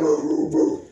no, no, no, no.